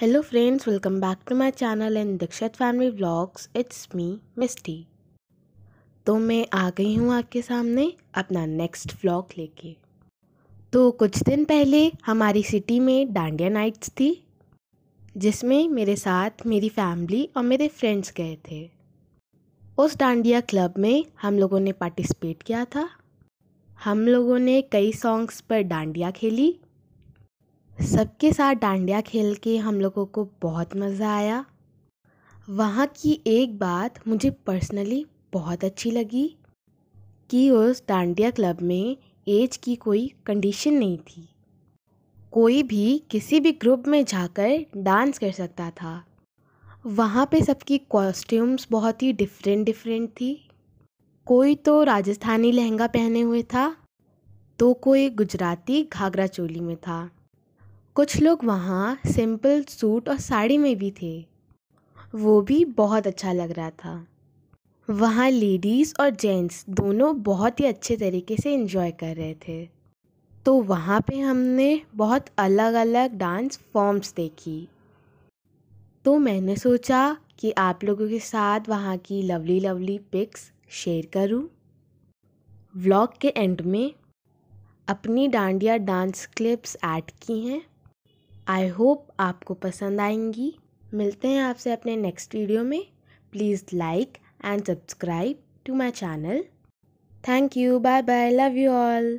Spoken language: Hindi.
Hello friends welcome back to my channel and Dikshit family vlogs it's me Misty तो मैं आ गई हूँ आपके सामने अपना नेक्स्ट व्लॉग लेके। तो कुछ दिन पहले हमारी सिटी में डांडिया नाइट्स थी, जिसमें मेरे साथ मेरी फैमिली और मेरे फ्रेंड्स गए थे। उस डांडिया क्लब में हम लोगों ने पार्टिसिपेट किया था। हम लोगों ने कई सॉन्ग्स पर डांडिया खेली। सबके साथ डांडिया खेल के हम लोगों को बहुत मज़ा आया। वहाँ की एक बात मुझे पर्सनली बहुत अच्छी लगी कि उस डांडिया क्लब में एज की कोई कंडीशन नहीं थी। कोई भी किसी भी ग्रुप में जाकर डांस कर सकता था। वहाँ पे सबकी कॉस्ट्यूम्स बहुत ही डिफरेंट डिफरेंट थी। कोई तो राजस्थानी लहंगा पहने हुए था तो कोई गुजराती घाघरा चोली में था। कुछ लोग वहाँ सिंपल सूट और साड़ी में भी थे। वो भी बहुत अच्छा लग रहा था। वहाँ लेडीज़ और जेंट्स दोनों बहुत ही अच्छे तरीके से इन्जॉय कर रहे थे। तो वहाँ पे हमने बहुत अलग अलग डांस फॉर्म्स देखी। तो मैंने सोचा कि आप लोगों के साथ वहाँ की लवली लवली पिक्स शेयर करूँ। व्लॉग के एंड में अपनी डांडिया डांस क्लिप्स ऐड की हैं। आई होप आपको पसंद आएँगी। मिलते हैं आपसे अपने नेक्स्ट वीडियो में। Please like and subscribe to my channel thank you bye bye love you all